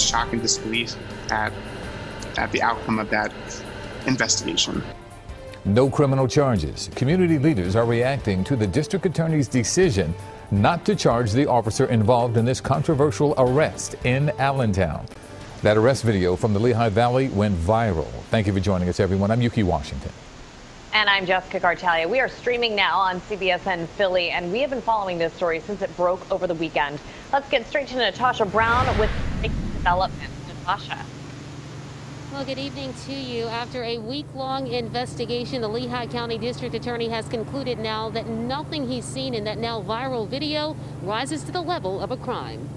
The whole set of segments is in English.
shock and disbelief at at the outcome of that investigation. No criminal charges. Community leaders are reacting to the district attorney's decision not to charge the officer involved in this controversial arrest in Allentown. That arrest video from the Lehigh Valley went viral. Thank you for joining us, everyone. I'm Ukee Washington. And I'm Jessica Kartalija. We are streaming now on CBSN Philly, and we have been following this story since it broke over the weekend. Let's get straight to Natasha Brown with Well, good evening to you. After a week-long investigation, the Lehigh County District Attorney has concluded now that nothing he's seen in that now viral video rises to the level of a crime.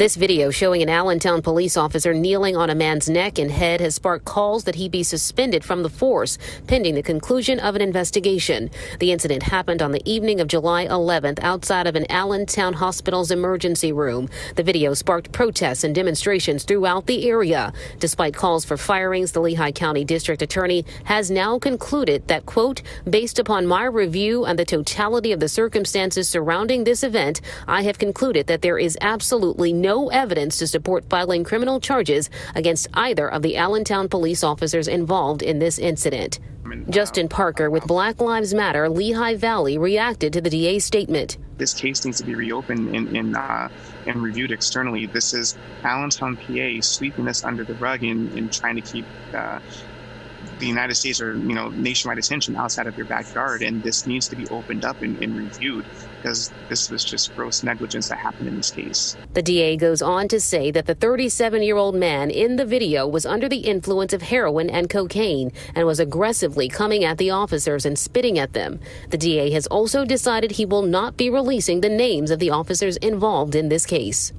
This video showing an Allentown police officer kneeling on a man's neck and head has sparked calls that he be suspended from the force pending the conclusion of an investigation. The incident happened on the evening of July 11th outside of an Allentown hospital's emergency room. The video sparked protests and demonstrations throughout the area. Despite calls for firings, the Lehigh County District Attorney has now concluded that, quote, based upon my review and the totality of the circumstances surrounding this event, I have concluded that there is absolutely no evidence to support filing criminal charges against either of the Allentown police officers involved in this incident. Justin Parker with Black Lives Matter Lehigh Valley reacted to the DA's statement. This case needs to be reopened and, and, uh, and reviewed externally. This is Allentown, PA, sweeping this under the rug and, and trying to keep uh, the United States or you know nationwide attention outside of your backyard, and this needs to be opened up and, and, reviewed because this was just gross negligence that happened in this case. The DA goes on to say that the 37-year-old man in the video was under the influence of heroin and cocaine and was aggressively coming at the officers and spitting at them. The DA has also decided he will not be releasing the names of the officers involved in this case.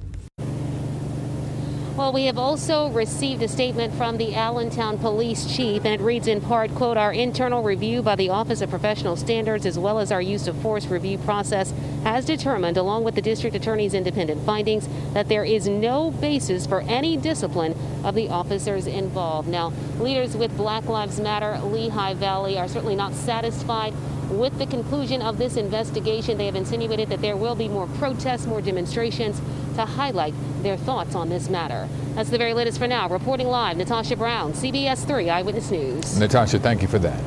Well, we have also received a statement from the Allentown Police Chief, and it reads in part, quote, our internal review by the Office of Professional Standards as well as our use of force review process has determined, along with the District Attorney's independent findings, that there is no basis for any discipline of the officers involved. Now, leaders with Black Lives Matter Lehigh Valley are certainly not satisfied with the conclusion of this investigation. They have insinuated that there will be more protests, more demonstrations to highlight their thoughts on this matter. That's the very latest for now. Reporting live, Natasha Brown, CBS 3 Eyewitness News. Natasha, thank you for that.